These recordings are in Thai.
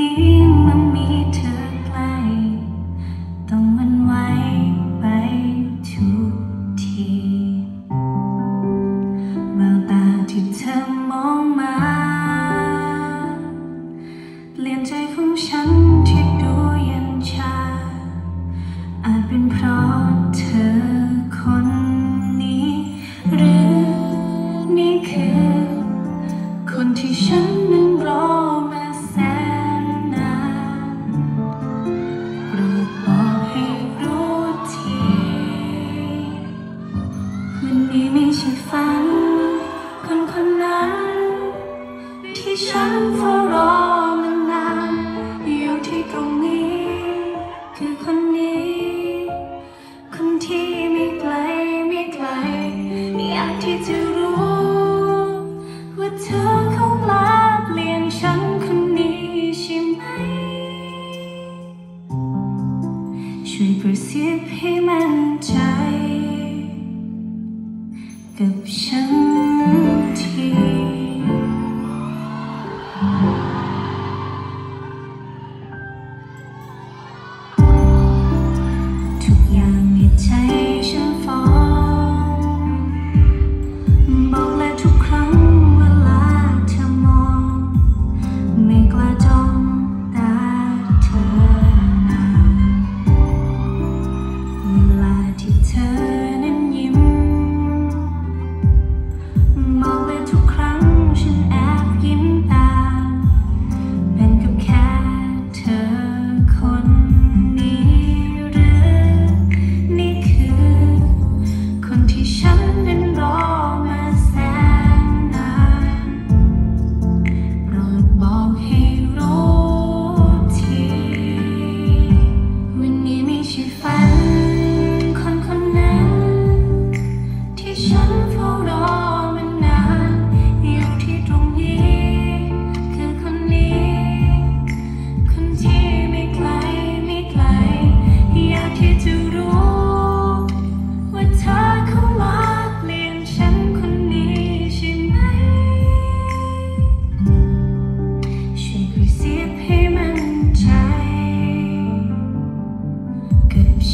นี้เมื่อมีเธอใกล้ต้องมันไหวไปทุกทีแววตาที่เธอมองมาเปลี่ยนใจของฉันที่ดูเย็นชา อาจเป็นเพราะเธอคนนี้ หรือนี่คือ ไม่ใช่ฝัน คนคนนั้น ที่ฉันเฝ้ารอมานานอยู่ที่ตรงนี้ คือคนนี้ คนที่ไม่ไกลไม่ไกล อยากที่จะรู้ ว่าเธอคงลาเปลี่ยนฉันคนนี้ใช่ไหม ช่วยกระซิบให้มั่นใจ ช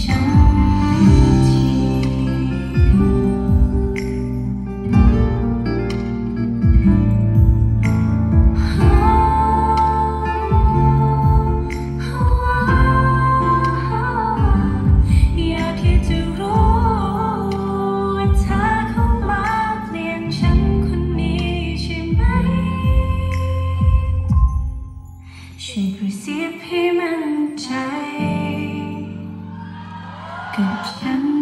่ไหมช่วยกระซิบให้มั่นใจ กับฉัน